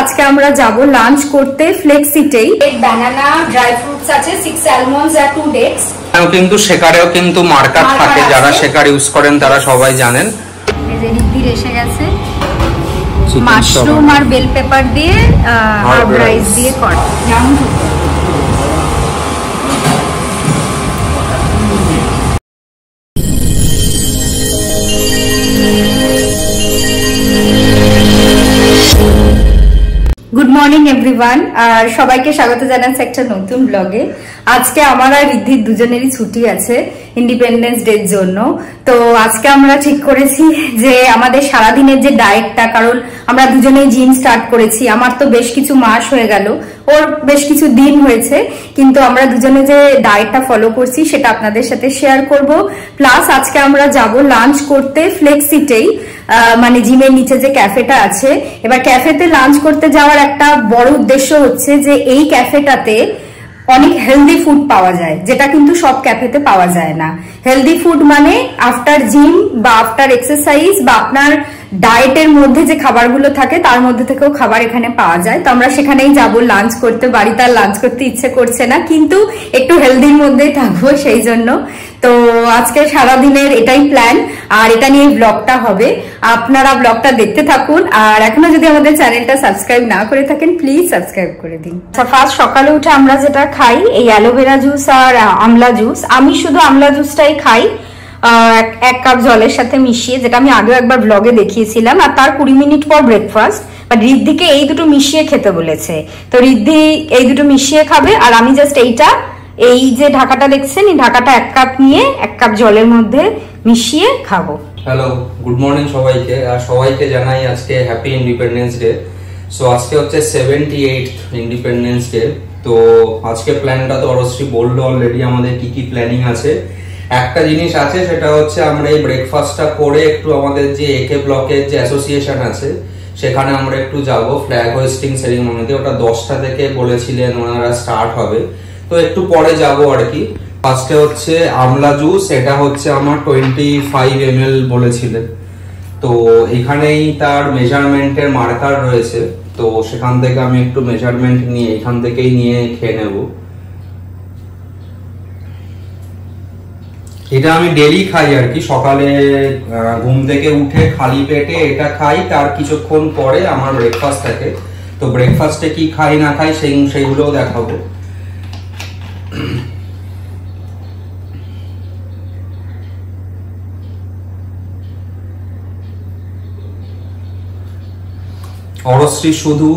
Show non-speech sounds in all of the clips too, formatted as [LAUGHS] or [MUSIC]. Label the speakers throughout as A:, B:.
A: আজকে আমরা যাব লাঞ্চ করতে ফ্লেক্সিটেই ব্যানানা ড্রাই ফ্রুটস আছে সিক্স অ্যালমন্ডস আর টু ডেটস
B: কিন্তু শেকারেও কিন্তু মার্কার থাকে যারা। শেকার ইউজ করেন তারা সবাই জানেন।
A: এই যে এসে গেছে। মাশরুম আর বেল পেপার দিয়ে হার্ব রাইস দিয়ে কর। যেমন মর্নিং, এভরিওয়ান। আর সবাইকে স্বাগত জানাচ্ছি একটা নতুন ব্লগে। আজকে আমার আর ঋদ্ধির দুজনেরই ছুটি আছে। ইন্ডিপেন্ডেন্স ডের জন্য। তো আজকে আমরা ঠিক করেছি যে আমাদের সারাদিনের যে ডায়েটটা কারণ আমরা দুজনেই জিম স্টার্ট করেছি। আমার তো বেশ কিছু মাস হয়ে গেল, ওর বেশ কিছু দিন হয়েছে, কিন্তু আমরা দুজনে যে ডায়েটটা ফলো করছি সেটা আপনাদের সাথে শেয়ার করব। প্লাস আজকে আমরা যাব লাঞ্চ করতে ফ্লেক্সিটেই মানে জিমের নিচে যে ক্যাফেটা আছে। এবার ক্যাফেতে লাঞ্চ করতে যাওয়ার একটা বড় উদ্দেশ্য হচ্ছে যে এই ক্যাফেটাতে অনেক হেলদি ফুড পাওয়া যায়, যেটা কিন্তু সব ক্যাফেতে পাওয়া যায় না। হেলদি ফুড মানে আফটার জিম বা আফটার এক্সারসাইজ বা আপনার ডায়েটের মধ্যে যে খাবারগুলো থাকে, তার মধ্যে থেকেও খাবার এখানে পাওয়া যায়। তো আমরা সেখানেই যাব লাঞ্চ করতে। বাড়িতে আর লাঞ্চ করতে ইচ্ছে করছে না, কিন্তু একটু হেলদির মধ্যেই থাকব সেই জন্য। তো আজকে সারাদিনের এটাই প্ল্যান আর এটা নিয়ে ব্লগটা হবে। আপনারা ব্লগটা দেখতে থাকুন, আর এখনও যদি আমাদের চ্যানেলটা সাবস্ক্রাইব না করে থাকেন প্লিজ সাবস্ক্রাইব করে দিন। ফার্স্ট সকালে উঠে আমরা যেটা খাই, এই অ্যালোভেরা জুস আর আমলা জুস আমি শুধু আমলা জুসটাই খাই এক- কাপ জলের সাথে মিশিয়ে, যেটা আমি আগেও একবার ব্লগে দেখিয়েছিলাম, আর তার কুড়ি মিনিট পর ব্রেকফাস্ট বাট রিদ্ধিকে এই দুটো মিশিয়ে খেতে বলেছে। তো রিদ্ধি এই দুটো মিশিয়ে খাবে, আর আমি জাস্ট এইটা, এই যে ঢাকাটা দেখছেন, এই ঢাকাটা এক কাপ নিয়ে, এক কাপ জলের মধ্যে মিশিয়ে খাব।
B: হ্যালো গুড মর্নিং সবাইকে, আর সবাইকে জানাই আজকে হ্যাপি ইন্ডিপেন্ডেন্স ডে সো আজকে হচ্ছে সেভেন্টি এইট ইন্ডিপেন্ডেন্স ডে তো, আজকে প্ল্যানটা তো অরশ্রী বলল অলরেডি আমাদের কি কি প্ল্যানিং আছে। একটা জিনিস আছে, সেটা হচ্ছে আমরা এই ব্রেকফাস্টটা করে একটু আমাদের যে একে ব্লকের যে অ্যাসোসিয়েশন আছে, সেখানে আমরা একটু যাব। ফ্ল্যাগ হোয়েস্টিং সেরিমনিতে ওটা দশটা থেকে বলেছিলেন ওনারা স্টার্ট হবে। তো একটু পরে যাব আর কি। ফার্স্টে হচ্ছে আমলা জুস এটা হচ্ছে আমার টোয়েন্টি ফাইভ এম বলেছিলেন। তো এখানেই তার মেজারমেন্টের মার্কার রয়েছে। তো সেখান থেকে আমি একটু মেজারমেন্ট নিয়ে, এখান থেকেই নিয়ে খেয়ে নেব। এটা আমি ডেলি খাই আর কি। সকালে ঘুম থেকে উঠে খালি পেটে এটা খাই, তার কিছুক্ষণ পরে আমার ব্রেকফাস্ট থাকে। তো ব্রেকফাস্টে কি খাই, না খাই, সেই সেইগুলোও দেখাবো। অরশ্রী শুধু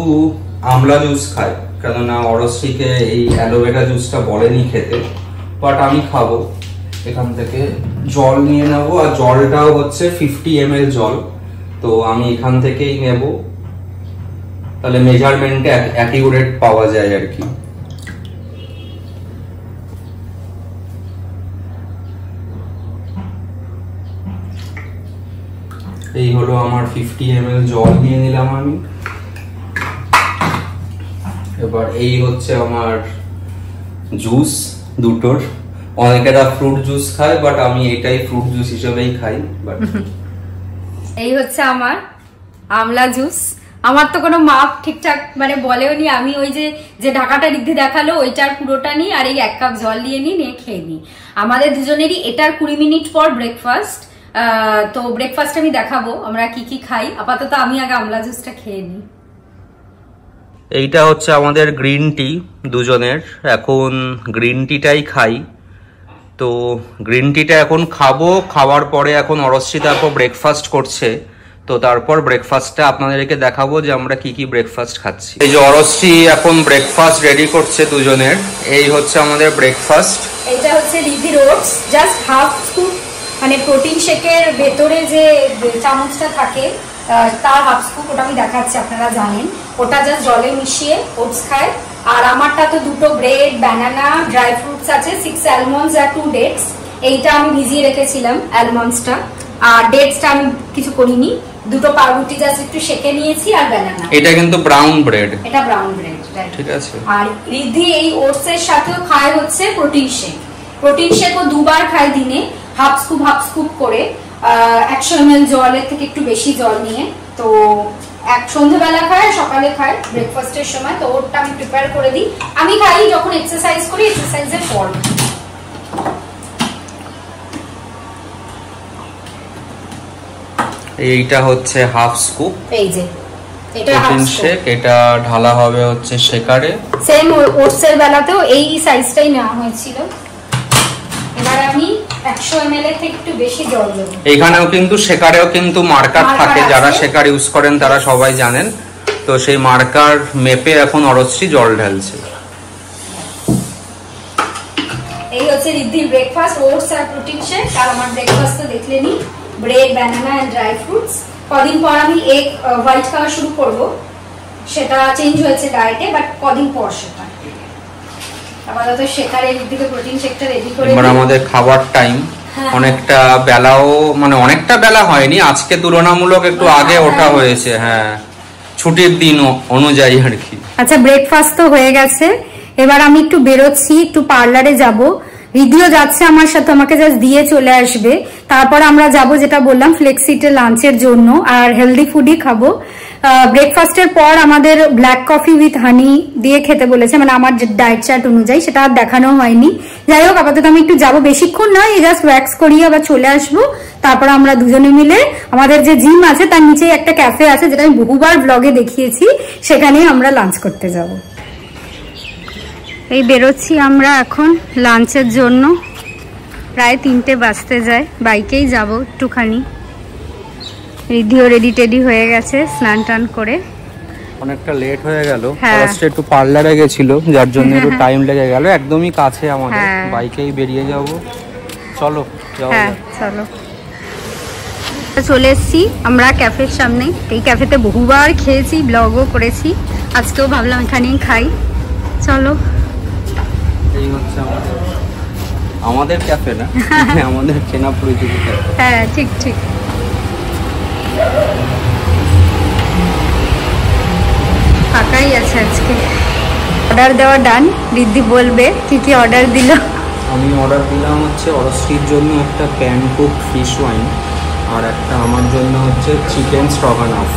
B: আমলা জুস খায়, কেননা অরশ্রীকে এই অ্যালোভেরা জুসটা বলেনি খেতে বাট আমি খাব। এখান থেকে জল নিয়ে নেব, আর জলটাও হচ্ছে ফিফটি এম জল। তো আমি এখান থেকেই নেব। তাহলে মেজারমেন্টে অ্যাকিউরেট পাওয়া যায় আর কি। এই হলো আমার ফিফটি এম জল নিয়ে নিলাম আমি। এবার এই হচ্ছে আমার জুস দুটোর। অনেকেরা ফ্রুট জুস খায় বাট আমি এটাই ফ্রুট জুস হিসেবেই খাই বাট
A: এই হচ্ছে আমার আমলা জুস আমার তো কোনো মাপ ঠিকঠাক মানে বলেও নি। আমি ওই যে যে ঢাকাটা রিদ্ধি দেখাল ওইটার পুরোটা নিই আর এই এক কাপ জল দিয়ে নিই নিয়ে খেয়ে নিই। আমাদের দুজনেরই এটার কুড়ি মিনিট পর ব্রেকফাস্ট তো ব্রেকফাস্ট আমি দেখাবো আমরা কি কি খাই। আপাতত আমি আগে আমলা জুসটা খেয়ে নিই।
B: এইটা হচ্ছে আমাদের গ্রিন টি দুজনের। এখন গ্রিন টিটাই খাই। তো গ্রিন টিটা এখন খাব, খাওয়ার পরে এখন অরশ্রী তারপর ব্রেকফাস্ট করছে। তো তারপর ব্রেকফাস্টটা আপনাদেরকে দেখাবো যে আমরা কি কি ব্রেকফাস্ট খাচ্ছি। এই যে অরশ্রী এখন ব্রেকফাস্ট রেডি করছে দুজনের। এই হচ্ছে আমাদের ব্রেকফাস্ট
A: এটা হচ্ছে রিভি রোডস জাস্ট হাফ স্কুপ মানে প্রোটিন শেকের ভেতরে যে চামচটা থাকে তার হাফ স্কুপ ওটা আমি দেখাচ্ছি, আপনারা জানেন। ওটা জাস্ট জলে মিশিয়ে ওটস খায়। আর আমারটা তো দুটো ব্রেড ব্যানানা ড্রাই ফ্রুটস আছে সিক্স অ্যালমন্ডস আর টু ডেটস এইটা আমি ভিজিয়ে রেখেছিলাম অ্যালমন্ডসটা আর ডেটসটা আমি কিছু করিনি। দুটো পাউরুটি জাস্ট একটু সেকে নিয়েছি আর ব্যানানা
B: এটা কিন্তু ব্রাউন ব্রেড
A: এটা ব্রাউন ব্রেড
B: ঠিক আছে।
A: আর রিদ্ধি এই ওটস এর সাথেও খায় হচ্ছে প্রোটিন শেক প্রোটিন শেকও দুবার খায় দিনে হাফ স্কুপ হাফ স্কুপ করে একশো এম জলের থেকে একটু বেশি জল নিয়ে। তো এক সন্ধ্যেবেলা খায় সকালে খায় ব্রেকফাস্টের সময় তো ওরটা আমি প্রিপেয়ার করে দিই। আমি খাই যখন এক্সারসাইজ করি এক্সারসাইজের পর।
B: এইটা হচ্ছে হাফ স্কুপ
A: এই যে এটা
B: প্রোটিন শেক এটা ঢালা হবে হচ্ছে শেকারে
A: সেম ওটসের বেলাতেও এই সাইজটাই নেওয়া হয়েছিল। এবার আমি একশো এম এর থেকে একটু বেশি জল দেবো।
B: এখানেও কিন্তু শেকারেও কিন্তু মার্কার থাকে যারা শেকার ইউজ করেন তারা সবাই জানেন। তো সেই মার্কার মেপে এখন অরশ্রী জল ঢালছে।
A: এই হচ্ছে রিদ্ধির ব্রেকফাস্ট ওটস আর প্রোটিন শেক আর আমার ব্রেকফাস্ট তো দেখলেনি bread banana and dry fruits কদিন পর আমি এগ হোয়াইট খাওয়া শুরু করব। সেটা চেঞ্জ হয়েছে ডায়েটে বাট কদিন পর সেটা। আপাতত শেখার রিদ্ধিকে প্রোটিন শেকটা রেডি করে
B: এবার আমাদের খাবার টাইম
A: হ্যাঁ।
B: অনেকটা বেলাও মানে অনেকটা বেলা হয়নি আজকে তুলনামূলক একটু
A: হ্যাঁ,
B: আগে ওঠা
A: হ্যাঁ।
B: হয়েছে হ্যাঁ। ছুটির দিন অনুযায়ী আর কি।
A: আচ্ছা ব্রেকফাস্ট তো হয়ে গেছে। এবার আমি একটু বেরোচ্ছি একটু পার্লারে যাব। রিদিও যাচ্ছে আমার সাথে, আমাকে জাস্ট দিয়ে চলে আসবে। তারপর আমরা যাব, যেটা বললাম ফ্লেক্সিটে লাঞ্চের জন্য, আর হেলদি ফুডই খাব। ব্রেকফাস্টের পর আমাদের ব্ল্যাক কফি উইথ হানি দিয়ে খেতে বলেছে মানে আমার ডায়েট চার্ট অনুযায়ী, সেটা আর দেখানো হয়নি। যাই হোক, আপাতত আমি একটু যাব, বেশিক্ষণ নয় জাস্ট ওয়্যাক্স করিয়ে আবার চলে আসব। তারপর আমরা দুজনে মিলে, আমাদের যে জিম আছে, তার নিচে একটা ক্যাফে আছে, যেটা আমি বহুবার ব্লগে দেখিয়েছি, সেখানেই আমরা লাঞ্চ করতে যাব। এই বেরোচ্ছি আমরা এখন লাঞ্চের জন্য। প্রায় তিনটে বাজতে যায় বাইকেই যাব একটুখানি। রিধিও রেডি টেডি হয়ে গেছে স্নান টান করে।
B: অনেকটা লেট হয়ে গেল।
A: হ্যাঁ।
B: ফার্স্টে একটু পার্লারে গেছিল যার জন্য একটু টাইম লেগে গেল। একদমই কাছে আমাদের
A: হ্যাঁ।
B: বাইকেই বেরিয়ে যাব। চলো
A: হ্যাঁ চলো। চলে এসছি আমরা ক্যাফের সামনে। এই ক্যাফেতে বহুবার খেয়েছি ব্লগও করেছি। আজকেও ভাবলাম এখানেই খাই। চলো।
B: এই হচ্ছে আমাদের আমাদের ক্যাফে না? [LAUGHS] আমাদের চেনা পরিচিত
A: হ্যাঁ ঠিক ঠিক। ফাঁকাই আছে আজকে। অর্ডার দেওয়া ডান রিদ্ধি বলবে কি কি অর্ডার দিল।
B: আমি অর্ডার দিলাম হচ্ছে অরস্ট্রির জন্য একটা প্যান কুক ফিশ ওয়াইন আর একটা আমার জন্য হচ্ছে চিকেন স্ট্রগানফ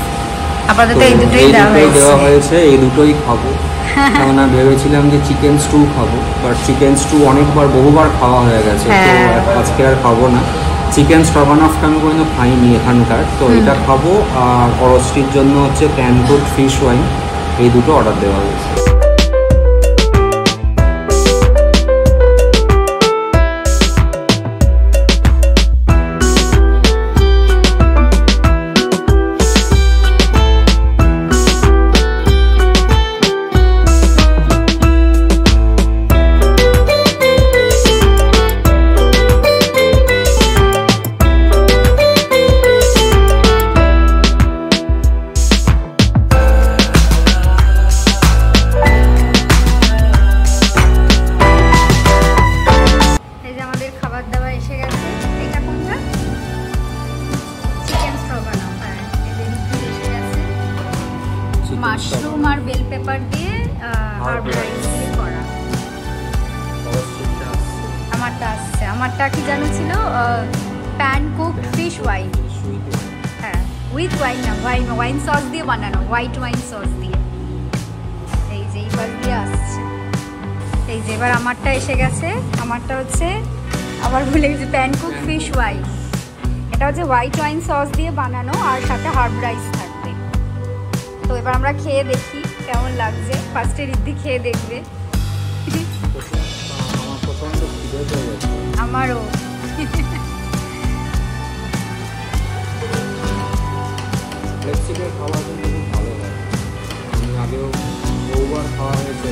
A: আপাতত এই দুটোই দেওয়া হয়েছে
B: এই দুটোই খাব। কেননা ভেবেছিলাম যে চিকেন স্টু খাব বাট চিকেন স্টু অনেকবার বহুবার খাওয়া হয়ে গেছে তো
A: হ্যাঁ।
B: আজকে আর খাব না। চিকেন স্ট্রগানফটা আমি কোনো খাইনি এখানকার তো এটা খাব আর করস্টির জন্য হচ্ছে প্যান ফিশ ওয়াইন এই দুটো অর্ডার দেওয়া হয়েছে।
A: খাবার দাবার এসে গেছে। এটা কোনটা? চিকেন স্ট্রগানফ হ্যাঁ এসে গেছে। মাশরুম আর বেল পেপার দিয়ে হার্ব রাইস দিয়ে করা। আমারটা আসছে। আমারটা কি জানো ছিল? প্যান কুক ফিশ ওয়াইন হ্যাঁ উইথ ওয়াইন না ওয়াইন ওয়াইন সস দিয়ে বানানো। হোয়াইট ওয়াইন সস দিয়ে। এই যে এইবার দিয়ে আসছে। এই যে এবার আমারটা এসে গেছে। আমারটা হচ্ছে আবার ভুলে গেছি প্যান কুক ফিশ ওয়াইন এটা হচ্ছে হোয়াইট ওয়াইন সস দিয়ে বানানো আর সাথে হার্ব রাইস থাকবে। তো এবার আমরা খেয়ে দেখি কেমন লাগছে। ফার্স্টে রিদ্ধি খেয়ে দেখবে। আমারও।
B: খাবার কিন্তু খুব ভালো হয় আমি আগেও বহুবার খাওয়া হয়েছে।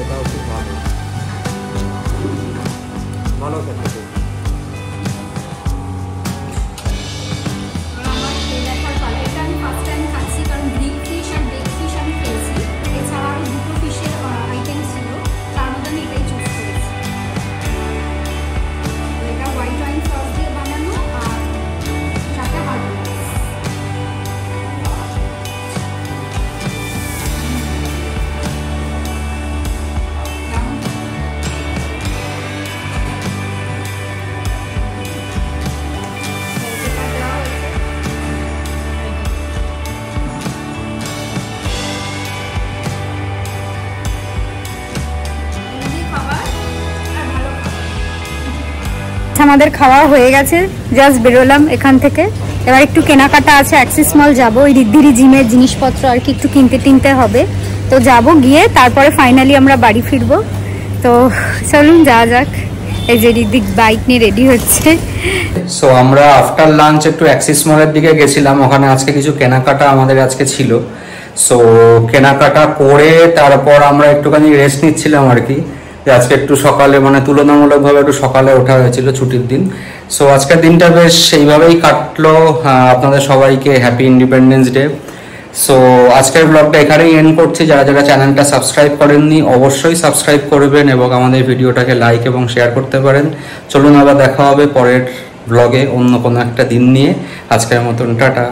B: এটাও খুব ভালো। ভালো খেতে খুব।
A: আমাদের খাওয়া হয়ে গেছে। জাস্ট বেরোলাম এখান থেকে। এবার একটু কেনাকাটা আছে অ্যাক্সিস মল যাব। ওই রিদ্ধিরি জিমের জিনিসপত্র আর কি একটু কিনতে টিনতে হবে। তো যাব গিয়ে, তারপরে ফাইনালি আমরা বাড়ি ফিরবো। তো চলুন, যাওয়া যাক। এই যে রিদ্দিক বাইক নিয়ে রেডি হচ্ছে।
B: সো আমরা আফটার লাঞ্চ একটু অ্যাক্সিস মলের দিকে গেছিলাম। ওখানে আজকে কিছু কেনাকাটা আমাদের আজকে ছিল। সো কেনাকাটা করে তারপর আমরা একটুখানি রেস্ট নিচ্ছিলাম আর কি। আজকে একটু সকালে মানে তুলনামূলকভাবে একটু সকালে ওঠা হয়েছিল ছুটির দিন। সো আজকের দিনটা বেশ সেইভাবেই কাটলো। আপনাদের সবাইকে হ্যাপি ইন্ডিপেন্ডেন্স ডে সো আজকের ব্লগটা এখানেই এন্ড করছি। যারা যারা চ্যানেলটা সাবস্ক্রাইব করেননি, অবশ্যই সাবস্ক্রাইব করবেন এবং আমাদের ভিডিওটাকে লাইক এবং শেয়ার করতে পারেন। চলুন আবার দেখা হবে পরের ব্লগে অন্য কোনো একটা দিন নিয়ে। আজকের মতন টাটা।